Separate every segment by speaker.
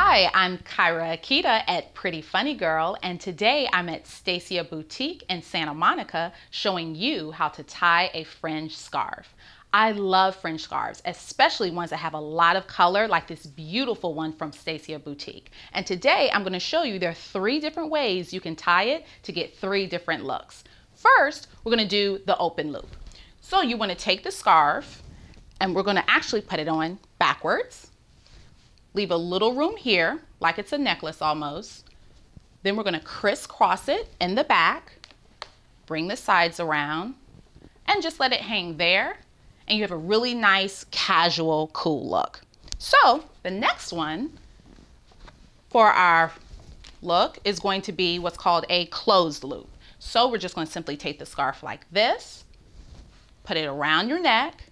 Speaker 1: Hi, I'm Kaira Akita at Pretty Funny Girl, and today I'm at Stacia Boutique in Santa Monica showing you how to tie a fringe scarf. I love fringe scarves, especially ones that have a lot of color like this beautiful one from Stacia Boutique. And today I'm gonna show you there are three different ways you can tie it to get three different looks. First, we're gonna do the open loop. So you wanna take the scarf and we're gonna actually put it on backwards Leave a little room here, like it's a necklace almost. Then we're gonna crisscross it in the back, bring the sides around, and just let it hang there. And you have a really nice, casual, cool look. So the next one for our look is going to be what's called a closed loop. So we're just gonna simply take the scarf like this, put it around your neck,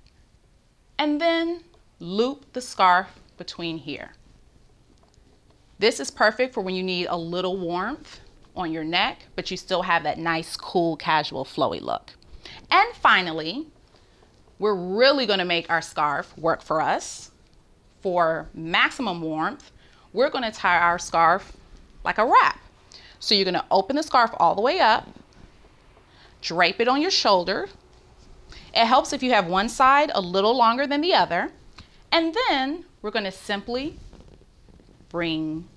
Speaker 1: and then loop the scarf between here. This is perfect for when you need a little warmth on your neck, but you still have that nice, cool, casual, flowy look. And finally, we're really gonna make our scarf work for us. For maximum warmth, we're gonna tie our scarf like a wrap. So you're gonna open the scarf all the way up, drape it on your shoulder. It helps if you have one side a little longer than the other. And then we're gonna simply bring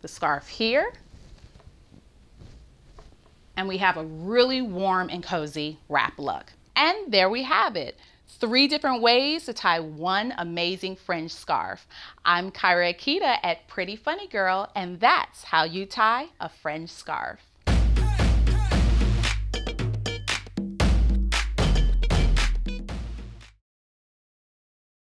Speaker 1: the scarf here. And we have a really warm and cozy wrap look. And there we have it. Three different ways to tie one amazing fringe scarf. I'm Kaira Akita at Pretty Funny Girl, and that's how you tie a fringe scarf.